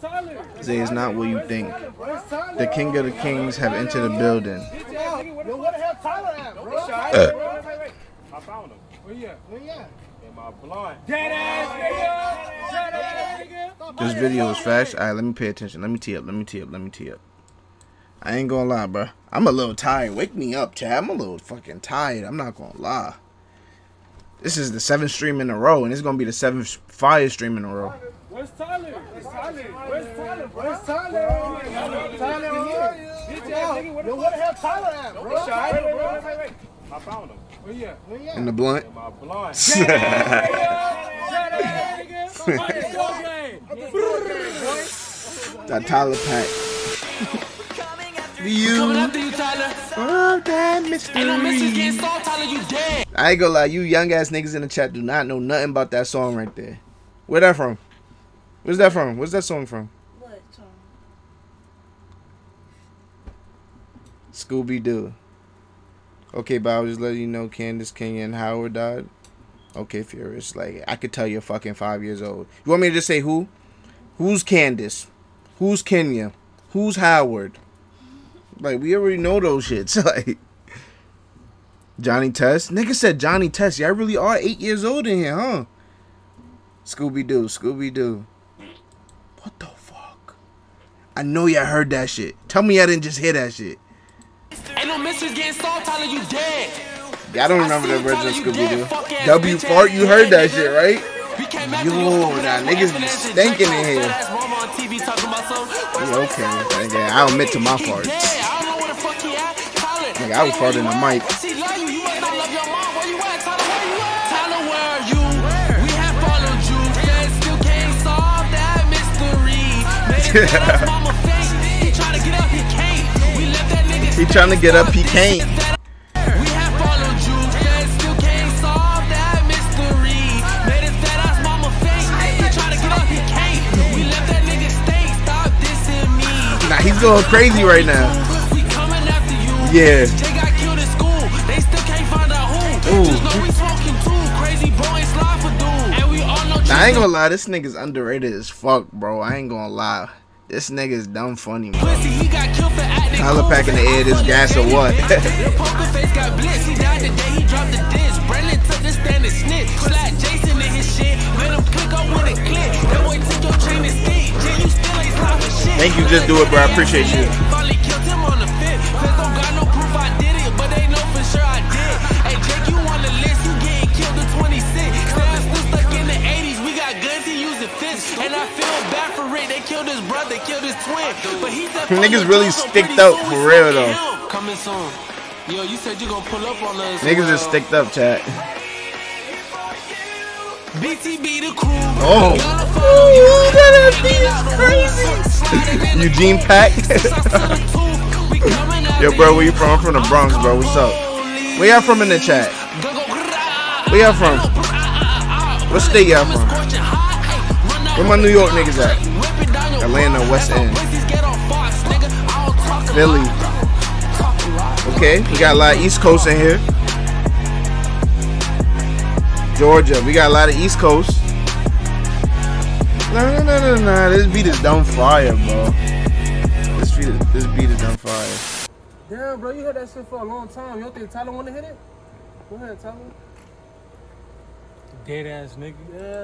Zai is not what you think. The king of the kings have entered the building. Yo, where the hell Tyler at, bro? I found him. Where you at? Where you at? In my blind. Dead ass nigga! Dead ass nigga! This video is fast. Alright, let me pay attention. Let me tee up. Let me tee up. Let me tee up. I ain't gonna lie, bro. I'm a little tired. Wake me up, Chad. I'm a little fucking tired. I'm not gonna lie. This is the seventh stream in a row, and it's gonna be the seventh fire stream in a row. Where's Tyler? Where's Tyler? Where's Tyler? Where's Tyler? Tyler, where are you? Yo, where the hell Tyler at, bro? Tyler, bro. I found him. Where you at? Where you at? In the blunt. In my blind. that Tyler pack. you Coming after you, Tyler. of that mystery. Ain't no missions getting solved, Tyler. You dead. I ain't gonna lie, you young ass niggas in the chat do not know nothing about that song right there. Where that from? Where's that from? Where's that song from? What song? Scooby Doo. Okay, but I was just letting you know Candace King and Howard died. Okay, Furious. Like I could tell you're fucking five years old. You want me to just say who? Who's Candace? Who's Kenya? Who's Howard? Like we already know those shits. Like Johnny Test. Nigga said Johnny Test. Y'all really are eight years old in here, huh? Scooby Doo. Scooby Doo. What the fuck? I know y'all heard that shit. Tell me y'all didn't just hear that shit. Ain't no missions getting solved, Tyler. You dead. Y'all don't remember the original Scooby Doo. W Fart, you heard that shit, right? Yo, nah, niggas be stinking in here. Yeah, okay. Nigga, I admit to my farts. Nigga, I was farting the mic. He trying to get up, he can't. We left that nigga stay. Stop dissing me. Nah, he's going crazy right now. Yeah. I ain't gonna lie, this nigga's underrated as fuck, bro. I ain't gonna lie. This nigga's dumb funny, bro. Tyler Pack in the air, this gas or what? Thank you, just do it, bro. I appreciate you. And I feel bad for Rick. They killed his brother, killed his twin. But he said, Niggas really sticked up for real though. Coming soon. Yo, you said you gonna pull up on us. Niggas is sticked up, chat. BTB the crew. Oh. Ooh, Eugene Pack. Yo, bro, where you from? I'm from the Bronx, bro. What's up? Where y'all from in the chat? Where y'all from? What state y'all from? Where my New York niggas at? Atlanta, West End. Philly. Okay, we got a lot of East Coast in here. Georgia, we got a lot of East Coast. No, no, no, no, no. This beat is dumb fire, bro. This beat, is, this beat is dumb fire. Damn, bro, you had that shit for a long time. You don't think Tyler want to hit it? Go ahead, Tyler. Dead ass nigga. Yeah.